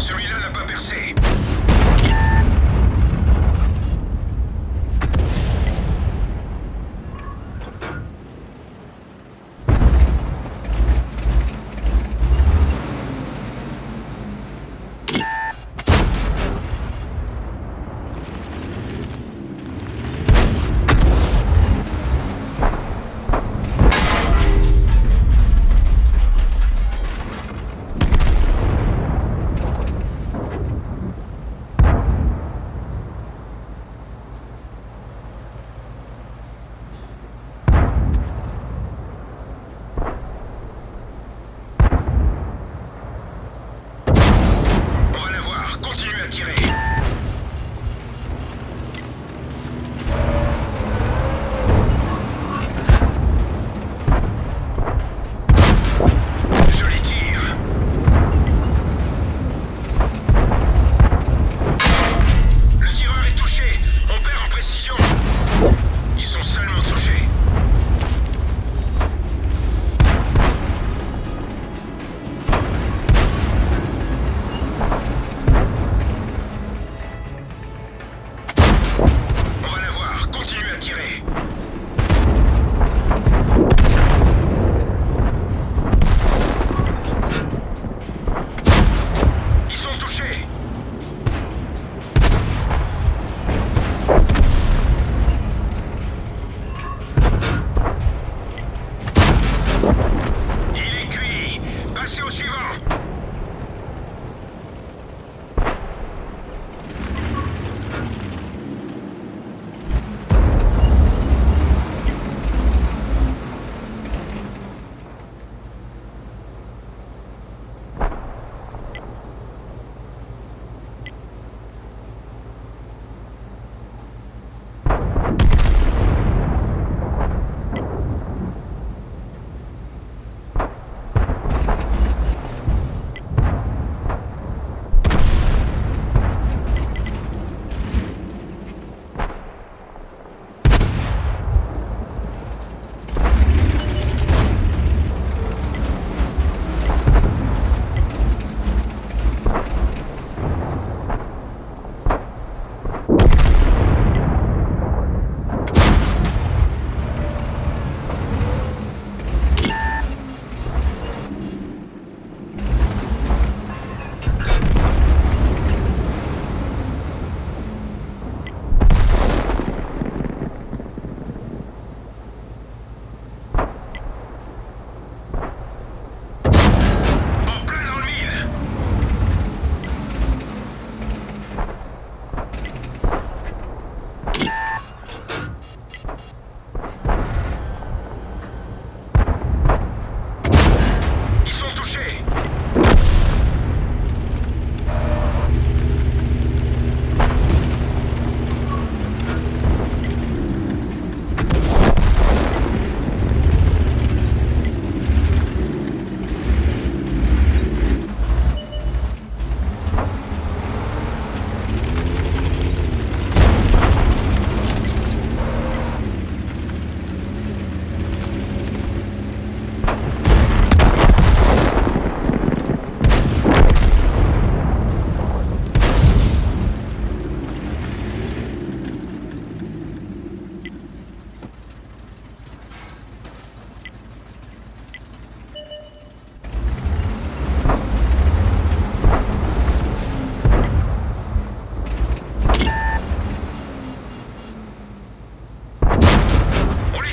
Celui-là n'a pas percé.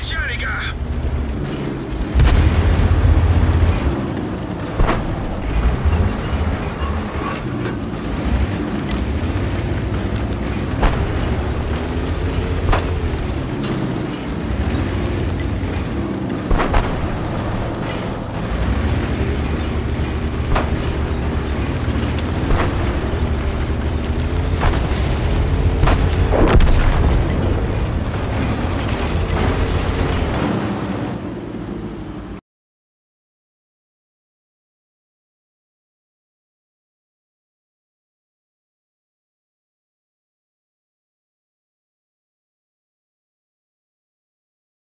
shiny guy.